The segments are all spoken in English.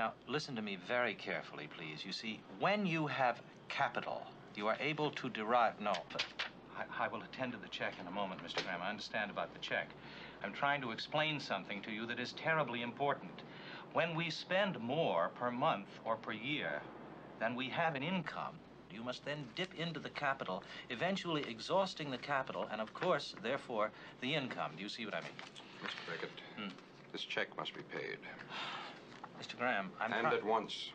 Now, listen to me very carefully, please. You see, when you have capital, you are able to derive. No, but I, I will attend to the check in a moment, Mr. Graham. I understand about the check. I'm trying to explain something to you that is terribly important. When we spend more per month or per year than we have in income, you must then dip into the capital, eventually exhausting the capital and, of course, therefore, the income. Do you see what I mean? Mr. Beckett, Hmm. this check must be paid. Graham, I'm and at once.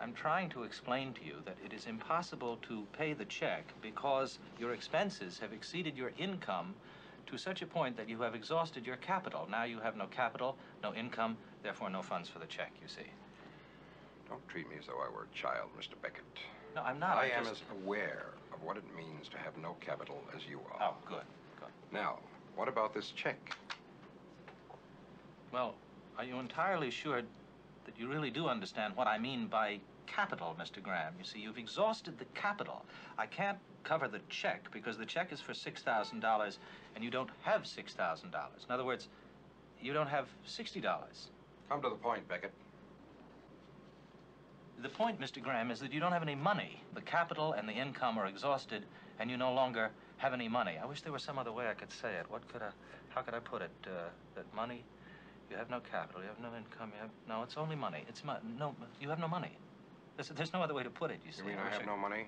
I'm trying to explain to you that it is impossible to pay the check because your expenses have exceeded your income to such a point that you have exhausted your capital. Now you have no capital, no income, therefore no funds for the check, you see. Don't treat me as though I were a child, Mr. Beckett. No, I'm not. I I'm am just- as aware of what it means to have no capital as you are. Oh, good, good. Now, what about this check? Well, are you entirely sure that you really do understand what I mean by capital, Mr. Graham? You see, you've exhausted the capital. I can't cover the check because the check is for $6,000 and you don't have $6,000. In other words, you don't have $60. Come to the point, Beckett. The point, Mr. Graham, is that you don't have any money. The capital and the income are exhausted and you no longer have any money. I wish there was some other way I could say it. What could I, how could I put it? Uh, that money, you have no capital, you have no income, you have, no, it's only money. It's mo- no, you have no money. There's, there's no other way to put it, you see. You mean I have no money?